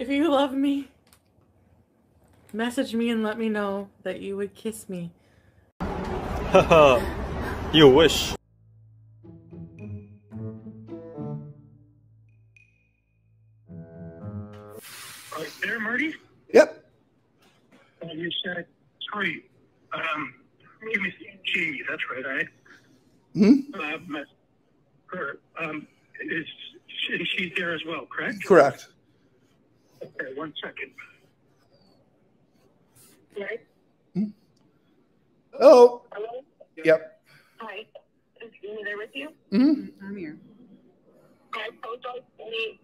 If you love me, message me and let me know that you would kiss me. Haha, you wish. Right there, Marty? Yep. Uh, you said, sorry, um, give me Jamie, that's right, I, Hmm? uh, met her, um, is, she, she's there as well, correct? Correct. Okay, one second. Right? Oh. Hello? Yep. Hi. Is Amy there with you? hmm I'm here. I apologize. Amy.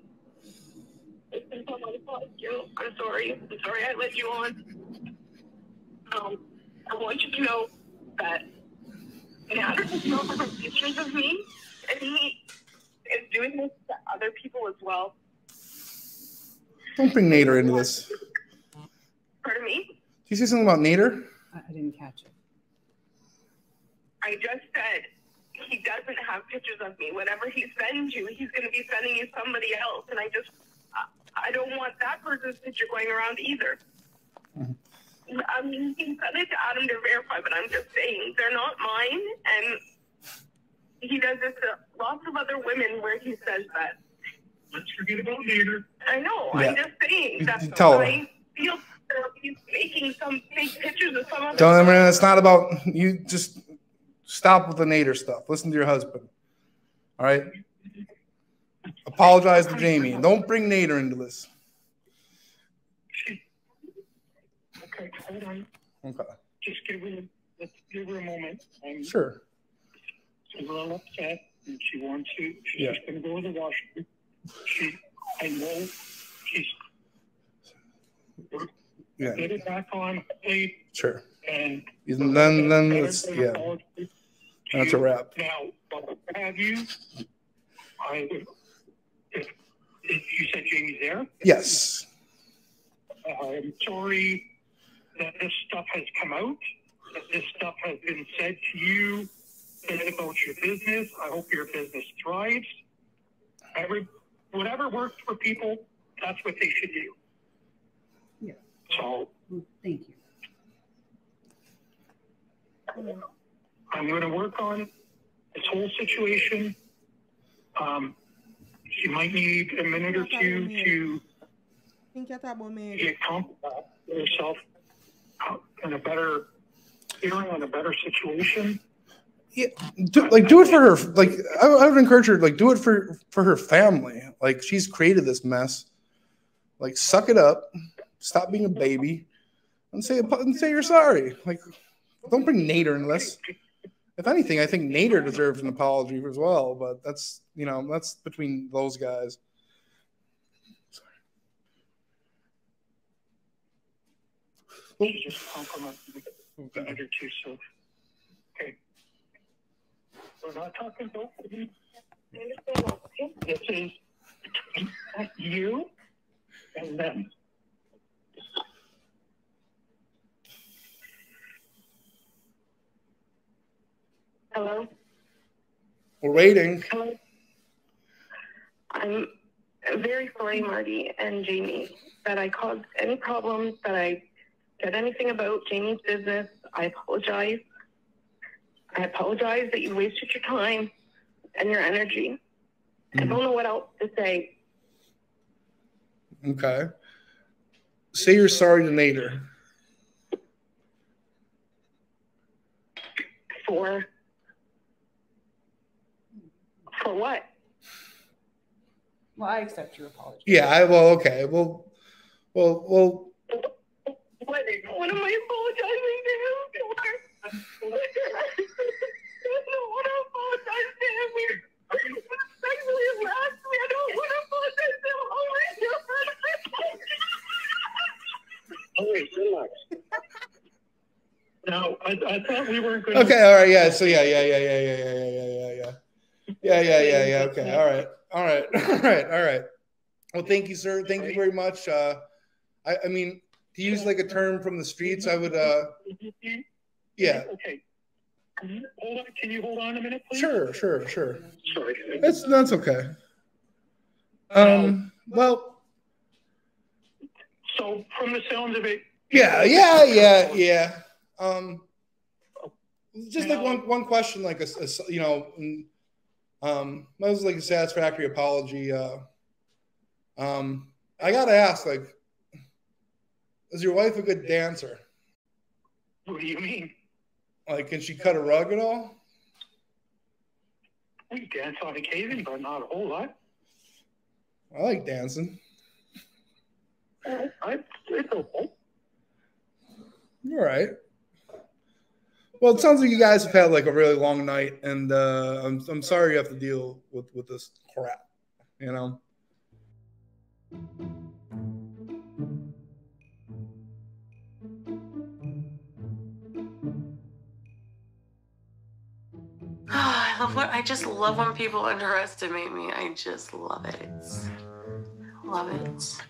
It's been so long to you. I'm sorry. I'm sorry I let you on. Um, I want you to know that Nader has shown pictures of me, and he is doing this to other people as well. Don't bring Nader into this. Did Pardon me? Did you say something about Nader? I, I didn't catch it. I just said he doesn't have pictures of me. Whatever he sends you, he's going to be sending you somebody else. And I just, I, I don't want that person's picture going around either. Mm-hmm. I mean, he can send it to Adam to verify, but I'm just saying they're not mine. And he does this to lots of other women where he says that. Let's forget about Nader. I know. Yeah. I'm just saying You- that you tell her. I feel he's making some fake pictures of some other. Tell him it's not about you. Just stop with the Nader stuff. Listen to your husband. All right. Apologize to Jamie. Don't bring Nader into this. Okay, hold on, Okay. just give her, let's give her a moment. I'm Sure. she's a little upset, and she wants to, she's Yeah. just gonna go to the washroom. She, I know, she's, Yeah. get it back on plate, Sure. and And then, then it's yeah. That's a wrap. Now, have you? I if, if you said Jamie's there, Yes. Uh, I'm sorry that this stuff has come out, that this stuff has been said to you, said about your business. I hope your business thrives. Every, whatever works for people, that's what they should do. Yeah. So thank you. I'm going to work on this whole situation. Um, she might need a minute or two to Think you about me? get comfortable herself uh, in a better hearing in a better situation. Yeah. Do, like do it for her. Like I, I would encourage her. Like do it for for her family. Like she's created this mess. Like suck it up. Stop being a baby, and say and say you're sorry. Like don't bring Nader in this. If anything, I think Nader deserves an apology as well. But that's you know that's between those guys. She just complimented me a two, so okay. We're not talking about me. I understand that, okay? This is you and them. Hello? We're waiting. Hello? I'm very sorry, Marty and Jamie, that I caused any problems, that I said anything about Jamie's business. I apologize. I apologize that you wasted your time and your energy. I hmm. don't know what else to say. Okay. Say you're sorry to Nader. For for what? Well, I accept your apology. Yeah. I well. Okay. Well. Well. Well. What, what am I apologizing to him for? I don't want to apologize to him. We're especially his last me. I don't want to apologize to him. Oh Oh, wait, relax. Now, I, I thought we weren't going Okay. All right. Yeah. So yeah. Yeah. Yeah. Yeah. Yeah. Yeah. Yeah. Yeah. Yeah. Yeah. Yeah. Yeah. Yeah. Yeah. Okay. All right. All right. All right. All right. Well, thank you, sir. Thank you very much. Uh, I, I mean, to use like a term from the streets, I would. Uh, yeah. Okay. Hold on? Can you hold on a minute, please? Sure. Sure. Sure. Sorry. That's that's okay. Um. Well. So from the sounds of it, Yeah, yeah, yeah, yeah. Um, just like one one question, like a, a you know, um, that was like a satisfactory apology. Uh, um, I gotta ask, like, is your wife a good dancer? what do you mean? Like, can she cut a rug at all? We dance on occasion, but not a whole lot. I like dancing. I, it's okay. All right. Well, it sounds like you guys have had like a really long night, and uh, I'm I'm sorry you have to deal with with this crap. You know. I love what I just love when people underestimate me. I just love it. Love it.